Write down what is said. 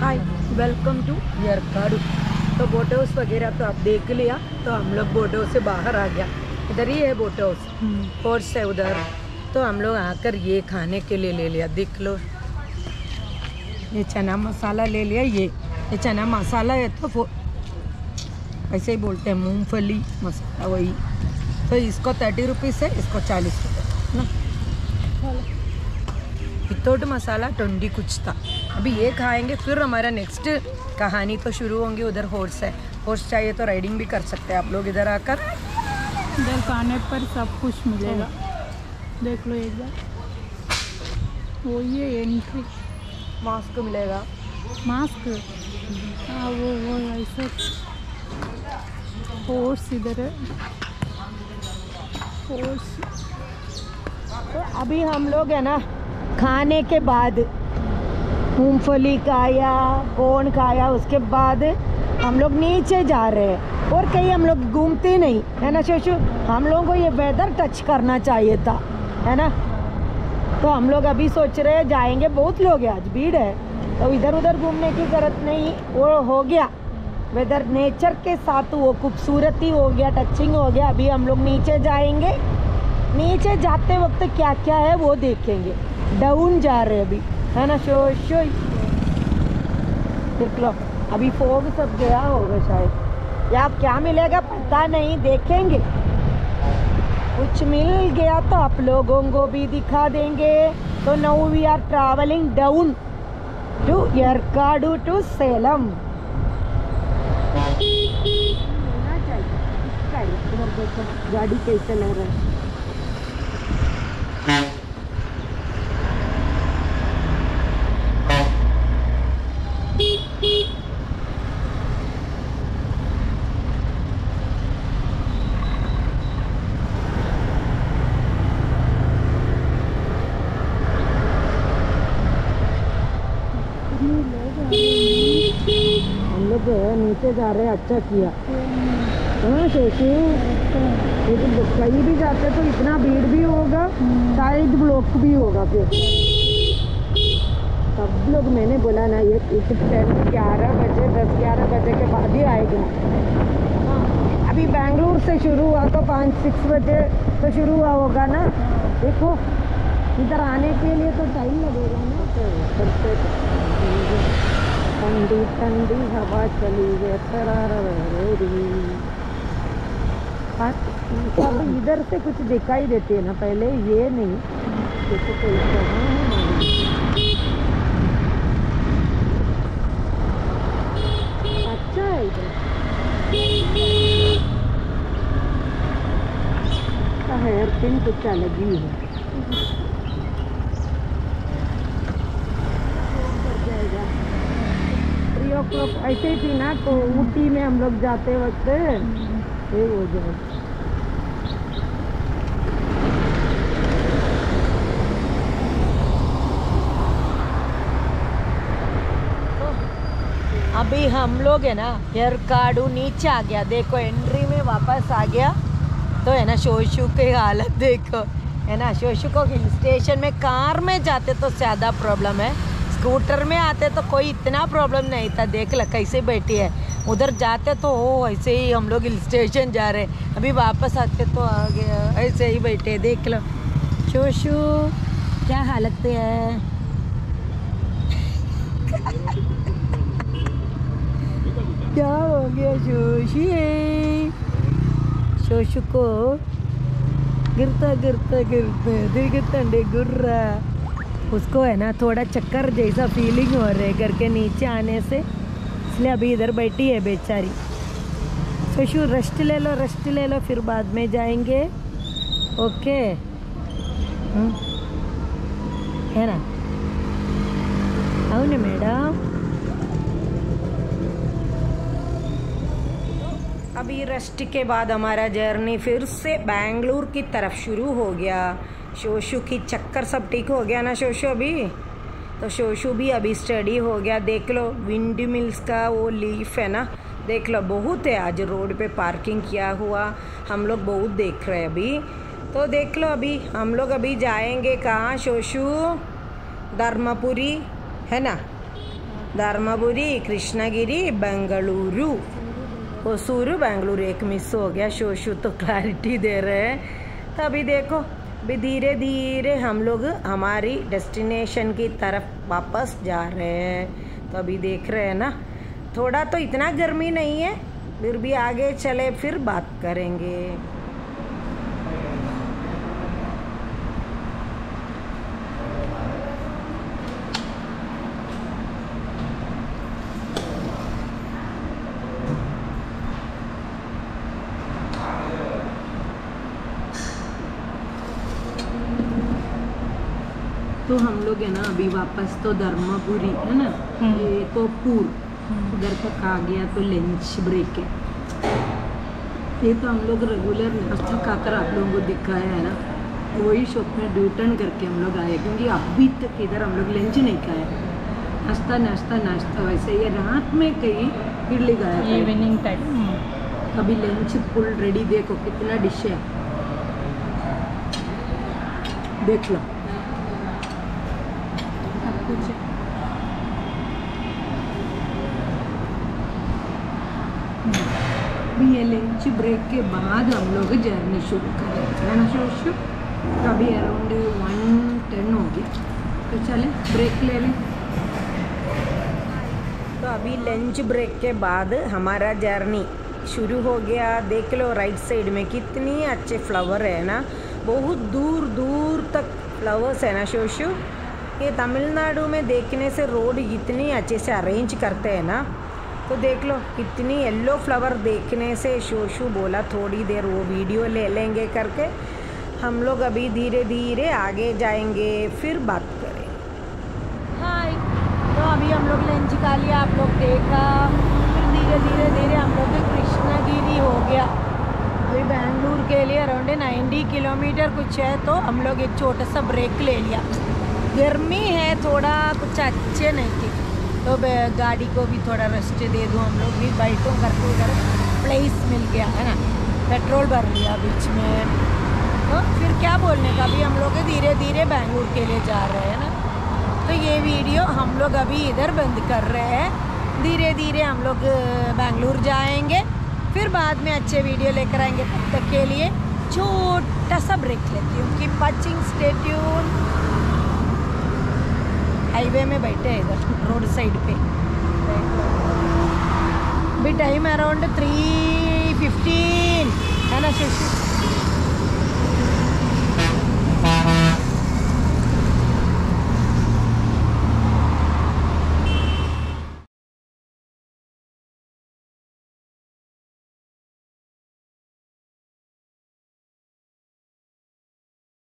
Hi welcome to यरकाडू तो boat house वगैरह तो आप देख लिया तो हम लोग बोट हाउस से बाहर आ गया। इधर ही है बोट हाउस फोर्स है उधर। तो हम लोग आकर ये खाने के लिए ले लिया देख लो। ये चना मसाला ले लिया ये ये चना मसाला है तो ऐसे ही बोलते हैं मूंगफली मसाला वही। तो इसको थर्टी रुपीज़ है इसको चालीस रुपये ना? विदाउट मसाला ट्वेंटी कुछ था अभी ये खाएँगे फिर हमारा नेक्स्ट कहानी तो शुरू होंगी उधर हॉर्स है हॉर्स चाहिए तो राइडिंग भी कर सकते हैं आप लोग इधर आकर इधर खाने पर सब कुछ मिलेगा देख लो एक बार वो ये एंट्री मास्क मिलेगा मास्क हाँ वो वो ऐसे फोर्स इधर है फोर्स तो अभी हम लोग है ना खाने के बाद मूंगफली खाया, कौन खाया, उसके बाद हम लोग नीचे जा रहे हैं। और कहीं हम लोग घूमते नहीं, है ना शोशु? हम लोगों को ये वेदर टच करना चाहिए था, है ना? तो हम लोग अभी सोच रहे हैं, जाएँगे, बहुत लोग हैं, आज भीड़ है। तो इधर उधर घूमने की ज़रूरत नहीं, वो हो गया। वेदर नेचर के साथ वो खूबसूरती हो गया टचिंग हो गया। अभी हम लोग नीचे जाएँगे। नीचे जाते वक्त क्या क्या है, वो देखेंगे। डाउन जा रहे अभी। है ना, शो शो। देख लो, अभी फोग सब गया होगा शायद। या क्या मिलेगा पता नहीं, देखेंगे। कुछ मिल गया तो आप लोगों को भी दिखा देंगे। तो now we are travelling down to Yercaud to Salem गाड़ी कैसे लग रहा है हम लोग नीचे जा रहे अच्छा किया। हाँ लेकिन कहीं भी जाते तो इतना भीड़ भी होगा शायद ब्लॉक भी होगा फिर। सब लोग, मैंने बोला ना, ये इस टाइम ग्यारह बजे, दस ग्यारह बजे के बाद ही आएगा। अभी बेंगलुरु से शुरू हुआ तो पाँच सिक्स बजे तो शुरू हुआ होगा ना। देखो, इधर आने के लिए तो टाइम लगेगा ना। तो ठंडी ठंडी हवा चली। हाँ, अब इधर से कुछ दिखाई देती है ना पहले ये नहीं देखो कोई अच्छा है इधर हेयर पिन कुछ अलग ही है क्लॉक ऐसे थी ना तो ऊटी में हम लोग जाते वक्त हो। जाए अभी हम लोग है ना, हेयर कार्डू नीचे आ गया। देखो एंट्री में वापस आ गया। तो है ना, शोशु की हालत देखो। है ना, शोशु को हिल स्टेशन में कार में जाते तो ज़्यादा प्रॉब्लम है। स्कूटर में आते तो कोई इतना प्रॉब्लम नहीं था। देख ल, कैसे बैठी है। उधर जाते तो हो ऐसे ही हम लोग हिल स्टेशन जा रहे अभी वापस आते तो आ गया ऐसे ही बैठे, देख लो। शोशु, क्या हालत है क्या हो गया शोशी? शोशु को गिरता गिरता गिरता दिखते गुर्रा। उसको है ना थोड़ा चक्कर जैसा फीलिंग हो रहा है घर के नीचे आने से इसलिए अभी इधर बैठी है बेचारी शोशु रेस्ट ले लो रेस्ट ले लो फिर बाद में जाएंगे ओके हम्म, है ना అవును మేడం अभी रेस्ट के बाद हमारा जर्नी फिर से बेंगलुरु की तरफ़ शुरू हो गया। शोशु की चक्कर सब ठीक हो गया ना शोशु अभी? तो शोशु भी अभी स्टडी हो गया। देख लो विंड मिल्स का वो लीफ है ना? देख लो, बहुत है। आज रोड पे पार्किंग किया हुआ। हम लोग बहुत देख रहे हैं अभी। तो देख लो अभी, हम लोग अभी जाएँगे कहाँ शोशु? धर्मपुरी, है ना? धर्मपुरी, कृष्णगिरी, बेंगलुरु। ओसूरू बेंगलुरु एक मिस हो गया शो शो तो क्लैरिटी दे रहे हैं। तो अभी देखो अभी धीरे धीरे हम लोग हमारी डेस्टिनेशन की तरफ़ वापस जा रहे हैं। तो अभी देख रहे हैं ना, थोड़ा तो इतना गर्मी नहीं है, फिर भी आगे चले, फिर बात करेंगे। तो हम लोग है ना अभी वापस तो धर्मपुरी है ना? हम्म। ये तो पूर। उधर तक आ गया तो लंच ब्रेक है। ये तो हम लोग रेगुलर नाश्ता खाकर आप लोगों को दिखाया है ना। वही शॉप में रिटर्न करके हम लोग आए क्योंकि अभी तक इधर हम लोग लंच नहीं खाए। नाश्ता नाश्ता नाश्ता वैसे ये रात में कहीं इडली खाया था। इवनिंग टाइम अभी लंच फुल रेडी देखो कितना डिश है। देख लो। कुछ। अभी ये लंच ब्रेक के बाद हम लोग जर्नी शुरू करेंगे है ना अभी अराउंड वन टेन हो गया। तो चले ब्रेक ले लें। तो अभी लंच ब्रेक के बाद हमारा जर्नी शुरू हो गया। देख लो राइट साइड में कितनी अच्छे फ्लावर है ना। बहुत दूर दूर तक फ्लावर्स है ना, शोशु? ये तमिलनाडु में देखने से रोड इतनी अच्छे से अरेंज करते हैं ना तो देख लो, इतनी येलो फ्लावर देखने से शोशु बोला, थोड़ी देर वो वीडियो ले लेंगे करके, हम लोग अभी धीरे धीरे आगे जाएँगे, फिर बात करें। हाय तो अभी हम लोग लंच खा लिया, आप लोग देखा, फिर धीरे धीरे धीरे हम लोग कृष्णागिरी हो गया। अभी बेंगलुरु के लिए अराउंड 90 किलोमीटर कुछ है तो हम लोग एक छोटा सा ब्रेक ले लिया। गर्मी है, थोड़ा कुछ अच्छे नहीं थे। तो गाड़ी को भी थोड़ा रेस्ट दे दूँ हम लोग भी बैठो करके उधर प्लेस मिल गया, है ना? पेट्रोल भर लिया बीच में। तो फिर क्या बोलने का, अभी हम लोग धीरे धीरे बेंगलुरु के लिए जा रहे हैं ना? तो ये वीडियो हम लोग अभी इधर बंद कर रहे हैं। धीरे धीरे हम लोग बेंगलुरु जाएँगे। फिर बाद में अच्छे वीडियो लेकर आएँगे तब तक के लिए। छोटा सा ब्रेक लेती हूँ कि पचिंग स्टेट्यून हाईवे में बैठे हैं इधर रोड साइड पे अभी टाइम अराउंड थ्री फिफ्टीन है ना शिशु